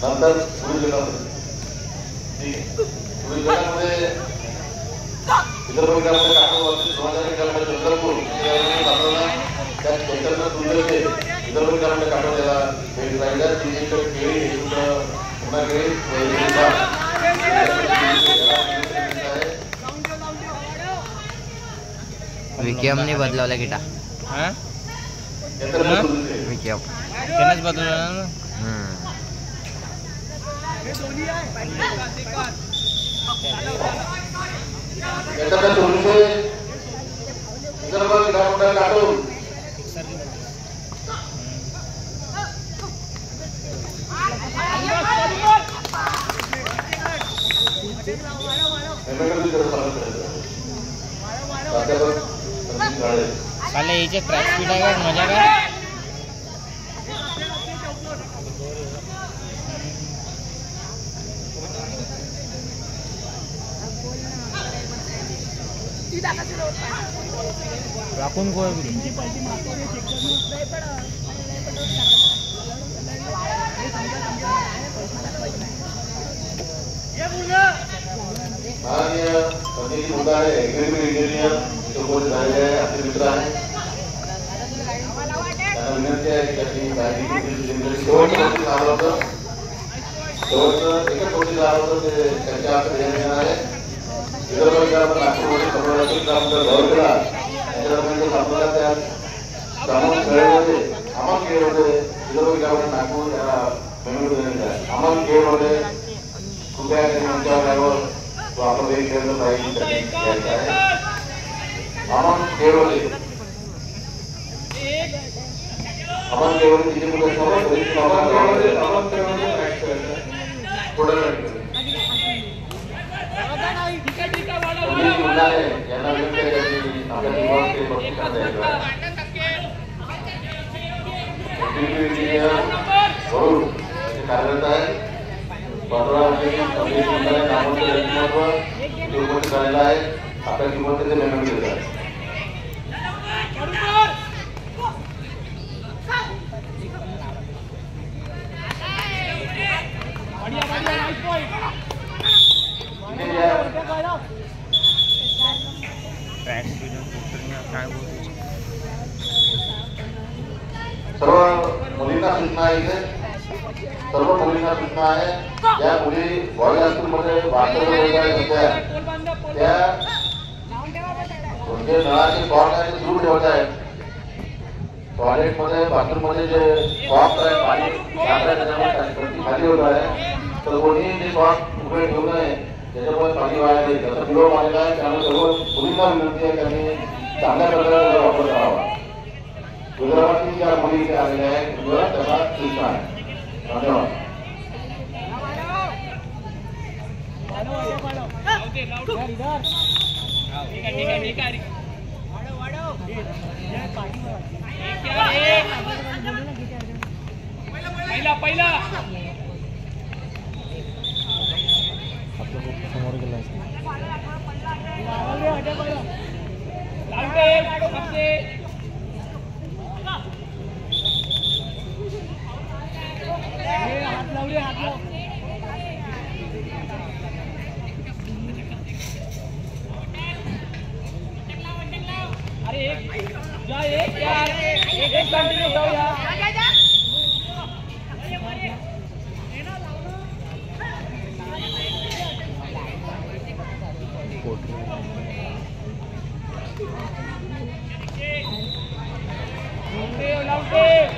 नंतर पुढील पुढील गटामध्ये विदर्भ गटामध्ये काठोबावरती सोनाली गटामध्ये चंद्रपूर त्या चैतन्य तुल्यते विदर्भ गटामध्ये काठोबाला भेट राहिल्या ती एक केळी पुन्हा केळी व एक विभाग. आहे विकेमने बदलवला गिटा हा? विकेम त्यानंच बदलवला ना. काठोब एमएकडे जरा सांगत राहायचं. प्राध्यापक संदीप काळे. साले याचे ट्रॅक स्पीड आहे का मज़ा काय माननीय संदीप मुंदाळे एग्रीमेंट इंजिनियर सोबत झालेले आपले मित्र आहे त्यांना विनंती आहे की त्यांनी माहिती शेवटचं नोटीस होतं शेवटचं एकच नोटीस आलं होतं ते त्यांच्या हातात देण्यात येणार आहे विदर्भ विभागात नागपूरमध्ये समोरातील ग्रामचा गौर केला त्यांच्या दरम्यान सापडला त्या सामान खेळमध्ये अमन खेळमध्ये विदर्भ विभागात नागपूर याला बेंगळूर देण्यात आहे अमन खेळमध्ये कृपया त्यांनी आमच्या ड्रायव्हर तो आपण एक खेळ पाहिजे त्यांनी घ्यायचा आहे अमन खेळवले अमन खेळवले तिथे मुलं समोर घरी अमन खेळवले अमन खेळवले मॅच हे कार्यरत आहे पंधरावरती संदीप मुंडाळे नावाचं व्यक्तिमत्व दुर्गत झालेलं आहे आपल्या टीमवर त्याचे मेहनत दिलेलं आहे सर्व मुलींना सूचना आहे इथे. सर्व मुलींना सूचना आहे. या मुली बॉईल हायस्कूलमध्ये बहात्तर वर्गात त्या म्हणजे नळाचे स्पॉट आहे ते सुरू ठेवत आहेत. टॉयलेटमध्ये बाथरूममध्ये जे कॉक आहे पाणी त्याच्यामुळे खाली होत आहे. तर कोणीही ते कॉक उभे ठेवू नये. त्याच्यामुळे पाणी वाया नाही त्याचा विरोध आलेला आहे त्यामुळे सर्व मुलींना विनंती आहे त्यांनी चांगल्या प्रकारे वापर करावा. ज्या मुली आलेल्या आहेत गुजरात त्यांना सूचना धन्यवाद। पहिला पहिला लावते सबसे हात लावले हात लाव अरे एक जा एक यार एक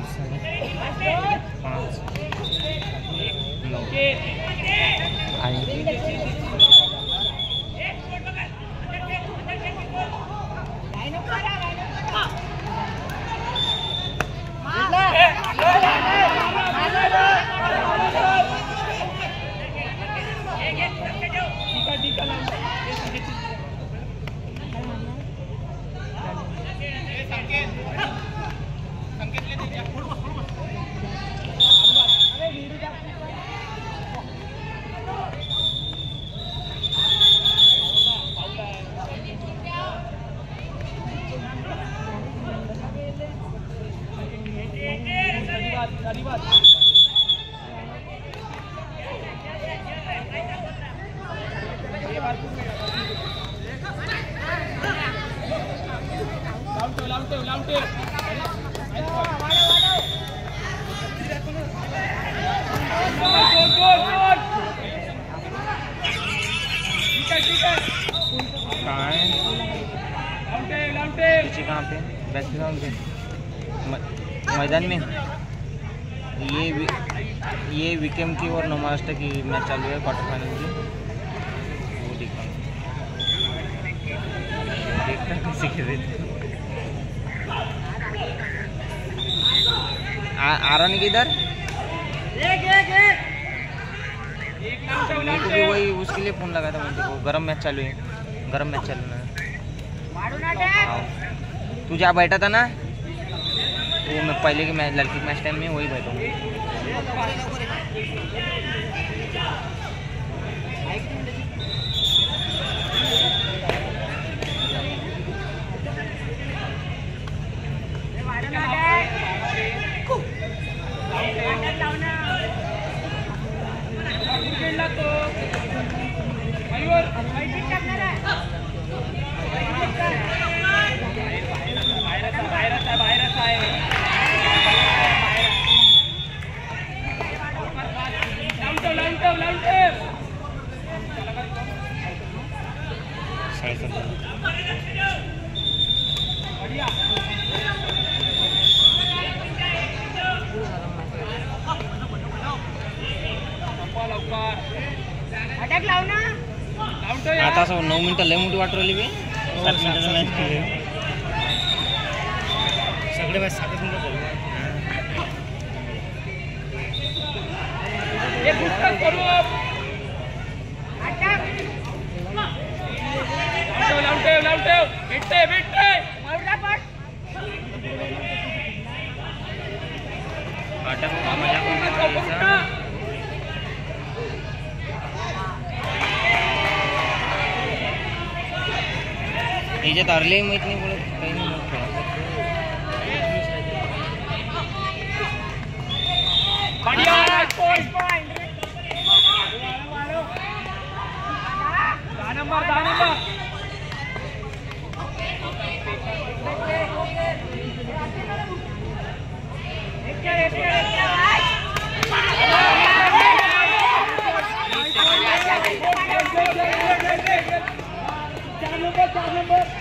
Thank you. कहाँ पे? बैकग्राउंड पे मैदान में। ये ये विकेम की और नोमास्टर की मैच चालू है क्वार्टर फाइनल की वो दिखाऊँगा देखता खेल रहे थे आ- आ रहा नहीं किधर? एक एक एक। एक लाउटे मेरे को भी लाउटे वही उसके लिए फ़ोन लगा था मुझे। को गरम मैच चालू है। गरम मैच चालू है। हाँ। तू जहाँ बैठा था ना? वो मैं पहले के मैच लड़की मैच टाइम में वही बैठा हूँ खेळला तो मयूर बाहेरच आहे बाहेरच आहे बाहेरच आहे लावून ठेव लावून ठेव लावून ठेव बढिया ना। ठेव आता. असं नऊ मिनटं लय मोठी वाटू राहिली बे सात मिनिटाचं मॅच केली सगळे मॅच सातच मिनिटं एक गुटका करू अटॅक लावून ठेव लावून ठेव भेटते भेटते अटॅक मज़ा त्याच्यात हरली माहीत नाही पडत काही नाही Number, number.